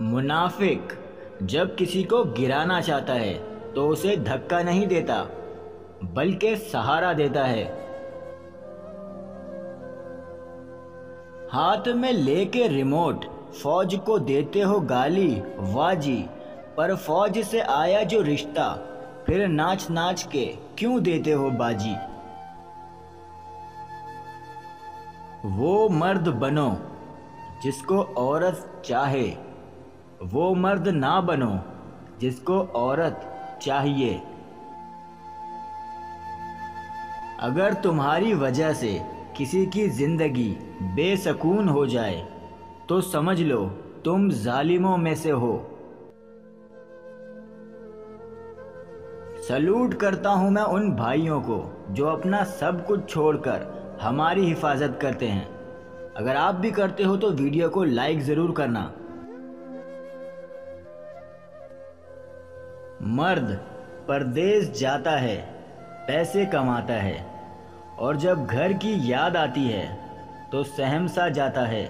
मुनाफिक। जब किसी को गिराना चाहता है तो उसे धक्का नहीं देता, बल्कि सहारा देता है। हाथ में लेके रिमोट, फौज को देते हो गाली, वाजी, पर फौज से आया जो रिश्ता, फिर नाच नाच के क्यों देते हो बाजी? वो मर्द बनो, जिसको औरत चाहे। वो मर्द ना बनो जिसको औरत चाहिए। अगर तुम्हारी वजह से किसी की ज़िंदगी बेसकून हो जाए तो समझ लो तुम जालिमों में से हो। सलूट करता हूँ मैं उन भाइयों को जो अपना सब कुछ छोड़कर हमारी हिफाजत करते हैं। अगर आप भी करते हो तो वीडियो को लाइक ज़रूर करना। मर्द परदेश जाता है, पैसे कमाता है, और जब घर की याद आती है तो सहम सा जाता है।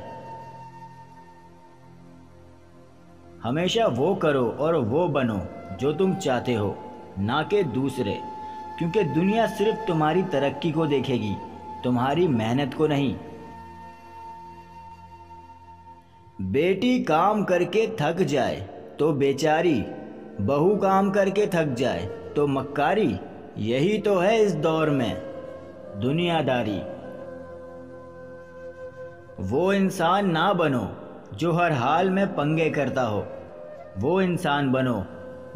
हमेशा वो करो और वो बनो जो तुम चाहते हो, ना कि दूसरे, क्योंकि दुनिया सिर्फ़ तुम्हारी तरक्की को देखेगी, तुम्हारी मेहनत को नहीं। बेटी काम करके थक जाए तो बेचारी बहू काम करके थक जाए तो मक्कारी, यही तो है इस दौर में। दुनियादारी। वो इंसान ना बनो, जो हर हाल में पंगे करता हो। वो इंसान बनो,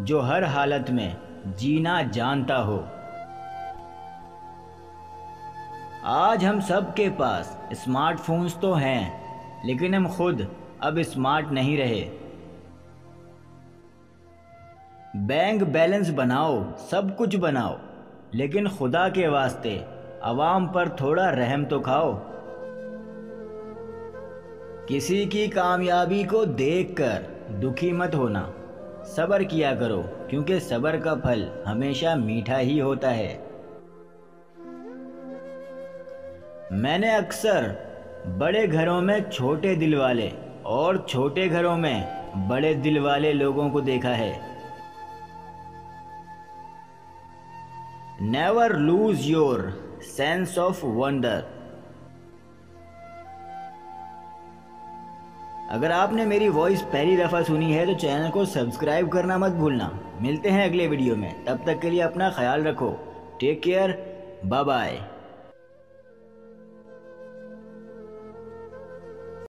जो हर हालत में जीना जानता हो। आज हम सब के पास स्मार्टफोन्स तो हैं, लेकिन हम खुद अब स्मार्ट नहीं रहे। बैंक बैलेंस बनाओ, सब कुछ बनाओ, लेकिन खुदा के वास्ते आवाम पर थोड़ा रहम तो खाओ। किसी की कामयाबी को देखकर दुखी मत होना। सब्र किया करो, क्योंकि सब्र का फल हमेशा मीठा ही होता है। मैंने अक्सर बड़े घरों में छोटे दिल वाले और छोटे घरों में बड़े दिल वाले लोगों को देखा है। Never lose your sense of wonder अगर आपने मेरी वॉइस पहली दफ़ा सुनी है तो चैनल को सब्सक्राइब करना मत भूलना। मिलते हैं अगले वीडियो में। तब तक के लिए अपना ख्याल रखो। Take care bye bye